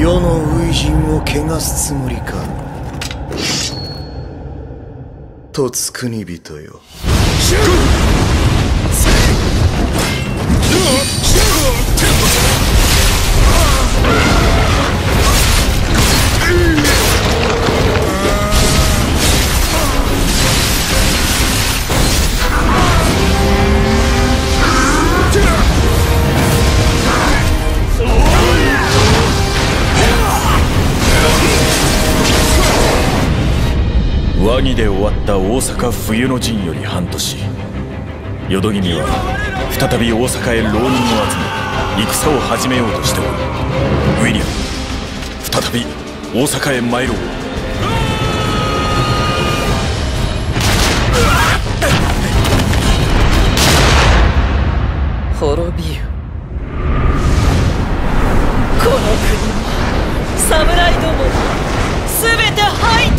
世の初陣を汚すつもりかとつくに人よ。和議で終わった大阪冬の陣より半年。淀君は再び大阪へ浪人を集め戦を始めようとしておる。ウィリアム再び大阪へ参ろう。滅びよこの国も侍どもも全て敗